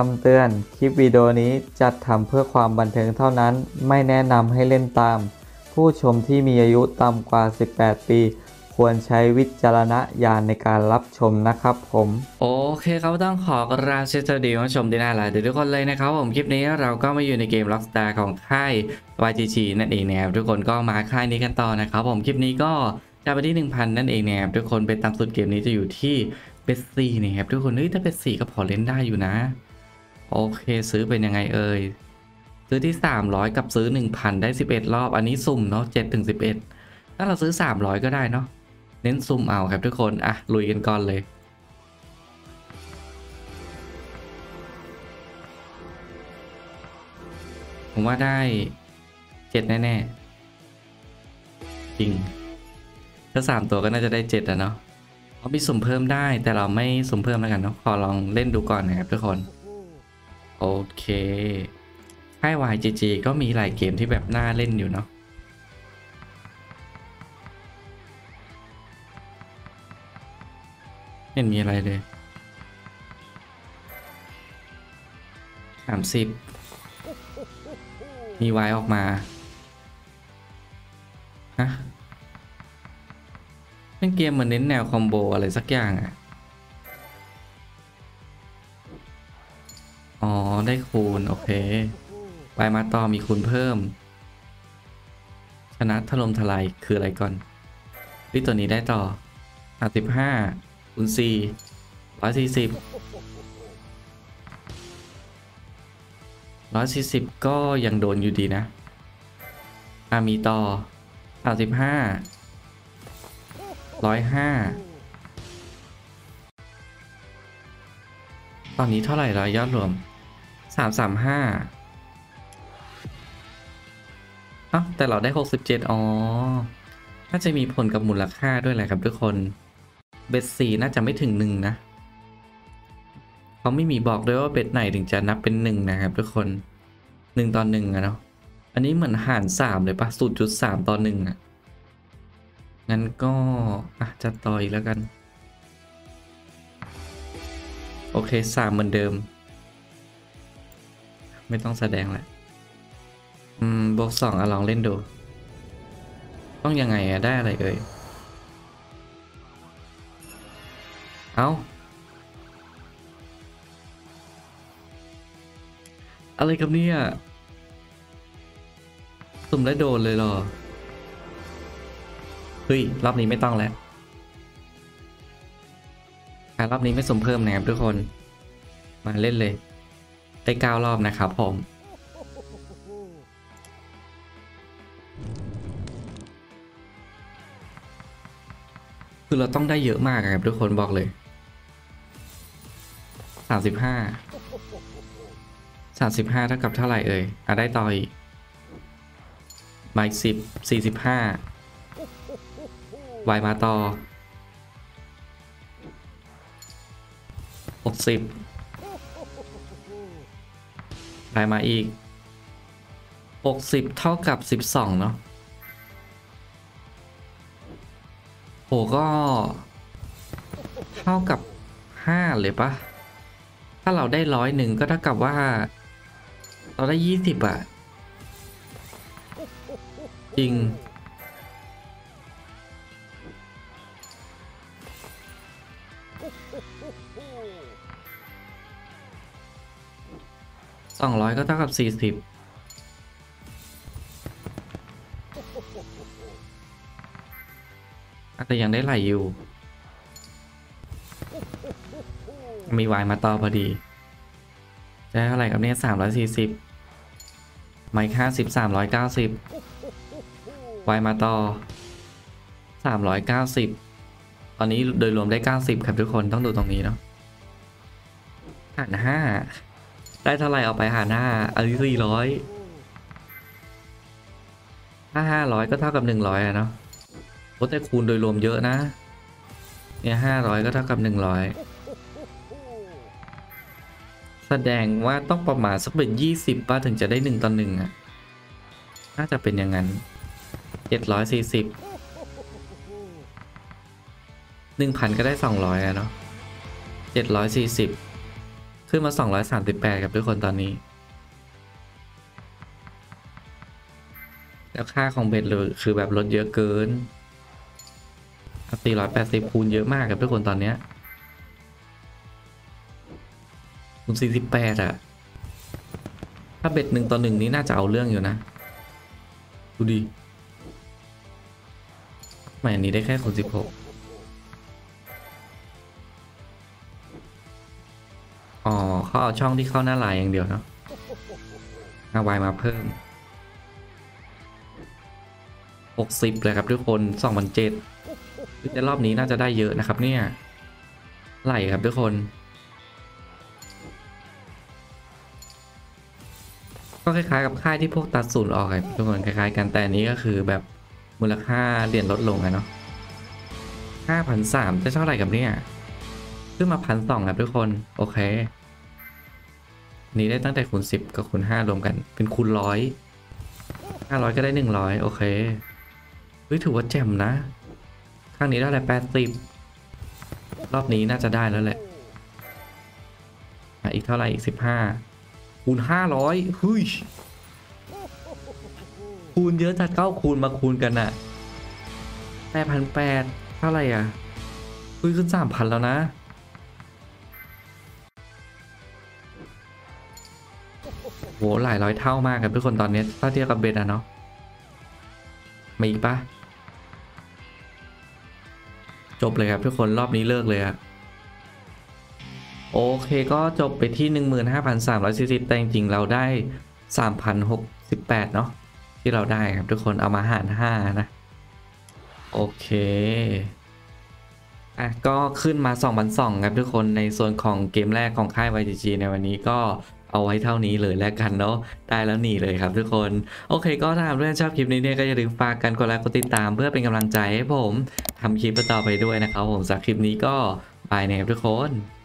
คำเตือน คลิปวิดีโอนี้จัดทำเพื่อความบันเทิงเท่านั้น ไม่แนะนำให้เล่นตาม ผู้ชมที่มีอายุต่ำกว่า 18 ปี ควรใช้วิจารณญาณในการรับชมนะครับผม โอเคครับต้องขอกราบสสดีผู้ชมที่น่ารักทุกคนเลยนะครับผมคลิปนี้เราก็มาอยู่ในเกม Rockstar ของค่าย YGG นั่นเองนะครับทุกคนก็มาค่ายนี้กันต่อนะครับผมคลิปนี้ก็จะไปที่ 1000 นั่นเองนะครับทุกคนเป็นตามสุดเกมนี้จะอยู่ที่เบสซี่นะครับทุกคนเฮ้ยถ้าเบสซี่ก็พอเล่นได้อยู่นะ โอเคซื้อเป็นยังไงเอ่ย ซื้อที่ 300 กับซื้อ 1000 ได้ 11 รอบ อันนี้สุ่มเนาะ7ถึง11 ถ้าเราซื้อ 300 ก็ได้เนาะ เน้นซุ่มเอาครับทุกคน อะ ลุยกันก่อนเลยผมว่าได้เจ็ดแน่ ๆ จริง ถ้าสามตัวก็น่าจะได้เจ็ดอะเนาะเขามีสุ่มเพิ่มได้แต่เราไม่สุ่มเพิ่มแล้วกันเนาะขอลองเล่นดูก่อนนะครับทุกคน โอเคค่าย YGG ก็มีหลายเกมที่แบบน่าเล่นอยู่เนาะไม่เห็นมีอะไรเลยสามสิบมีไวออกมา ฮะ เป็นเกมเหมือนเน้นแนวคอมโบอะไรสักอย่างอะ อ๋อ ได้คูณ โอเค ไปมาต่อมีคูณเพิ่ม ชนะถล่มทลายคืออะไรก่อนที่ตัวนี้ได้ต่อห้าสิบห้าคูณสี่ร้อยสี่สิบร้อยสี่สิบก็ยังโดนอยู่ดีนะอามีต่อสามสิบห้าร้อยห้า ตอนนี้เท่าไหร่แล้วยอดรวมสามสามห้าอ้าวแต่เราได้หกสิบเจ็ดอ๋อ น่าจะมีผลกับมูลค่าด้วยแหละครับทุกคน เบ็ดสี่น่าจะไม่ถึงหนึ่งนะ เขาไม่มีบอกด้วยว่าเบ็ดไหนถึงจะนับเป็นหนึ่งนะครับทุกคนหนึ่งต่อนหนึ่งอะเนาะ อันนี้เหมือนหารสามเลยปะศูนย์จุดสามต่อนหนึ่งอะงั้นก็อะจะต่ออีกแล้วกัน โอเคสามเหมือนเดิม ไม่ต้องแสดงแหละอืมบวกสองอะลองเล่นดู ต้องยังไงอะได้อะไรเอ่ย เอาอะไรกับเนี่ยสุ่มได้โดนเลยหรอ เฮ้ย รอบนี้ไม่ต้องแล้ว อะรอบนี้ไม่สมเพิ่มนะครับทุกคน มาเล่นเลย ได้เก้ารอบนะครับผม คือเราต้องได้เยอะมากครับทุกคนบอกเลยสามสิบห้าสามสิบห้าเท่ากับเท่าไหร่เอ่ย อะได้ต่ออีกมาอีกสิบสี่สิบห้าวายมาต่อ หกสิบมาอีกหกสิบเท่ากับสิบสองเนาะโหก็ เท่ากับห้าเลยปะถ้าเราได้ร้อยหนึ่งก็เท่ากับว่า เราได้ยี่สิบอะจริง สองร้อยก็เท่ากับสี่สิบแต่ยังได้ไหลอยู่ มีวายมาต่อพอดีจะเท่าไหร่กับเนี่ยสามร้อยสี่สิบไมค์ค่าสิบสามร้อยเก้าสิบวายมาต่อสามร้อยเก้าสิบ ตอนนี้โดยรวมได้เก้าสิบครับทุกคนต้องดูตรงนี้เนาะหารห้าได้เท่าไหร่เอาไปหารห้าอันนี้สี่ร้อยถ้าห้าร้อยก็เท่ากับหนึ่งร้อยอะเนาะโอ้แต่คูณโดยรวมเยอะนะ เนี่ยห้าร้อยก็เท่ากับหนึ่งร้อยแสดงว่าต้องประมาณสักเป็นยี่สิบป่ะถึงจะได้หนึ่งต่อหนึ่งอะน่าจะเป็นอย่างนั้นเจ็ดร้อยสี่สิบ หนึ่งพันก็ได้สองร้อยอะเนาะเจ็ดร้อยสี่สิบขึ้นมา238ครับทุกคนตอนนี้ แล้วค่าของเบ็ดเลยคือแบบลดเยอะเกิน480คูณเยอะมากครับทุกคนตอนเนี้ยคูณ48อะถ้าเบ็ดหนึ่งต่อหนึ่งนี้น่าจะเอาเรื่องอยู่นะ ดูดิทำไมอันนี้ได้แค่คูณ16 อ๋อเขาเอาช่องที่เข้าหน้าลายอย่างเดียวเนาะเอาวายมาเพิ่ม60เลยครับทุกคน2,007แต่รอบนี้น่าจะได้เยอะนะครับเนี่ยไหลครับทุกคนก็คล้ายๆกับค่ายที่พวกตัดศูนย์ออกครับทุกคนคล้ายๆกันแต่อันนี้ก็คือแบบมูลค่าเหรียญลดลงอะเนาะ5,300จะเท่าไหร่กับเนี่ย ขึ้นมาพันสองครับทุกคน โอเค นี้ได้ตั้งแต่คูณสิบกับคูณห้ารวมกัน เป็นคูณร้อยห้าร้อยก็ได้หนึ่งร้อยโอเค เฮ้ย ถือว่าแจ่มนะ ข้างนี้ได้อะไรแปดสิบรอบนี้น่าจะได้แล้วแหละอีกเท่าไหร่อีกสิบห้าคูณห้าร้อยเฮ้ยคูณเยอะจัดเก้าคูณมาคูณกันอะแปดพันแปดเท่าไหร่อะเฮ้ยขึ้นสามพันแล้วนะ หหลายร้อยเท่ามากครับทุกคนตอนนี้ถ้าเทียบกับเบนอะเนาะมีอีกปะจบเลยครับทุกคนรอบนี้เลิกเลยอะโอเคก็จบไปที่ 15,340 แต่จริงๆเราได้ 3,068 เนาะที่เราได้ครับทุกคนเอามาหาร 5 นะ โอเคอะก็ขึ้นมา 2,200 ครับทุกคนในส่วนของเกมแรกของค่าย YGG ในวันนี้ก็ เอาไว้เท่านี้เลยแล้วกันเนาะได้แล้วหนีเลยครับทุกคน โอเค ก็ถ้าเพื่อนชอบคลิปนี้เนี่ยก็อย่าลืมฝากกันกดไลค์กดติดตามเพื่อเป็นกำลังใจให้ผมทำคลิปต่อไปด้วยนะครับผมสำหรับคลิปนี้ก็บายนะครับทุกคน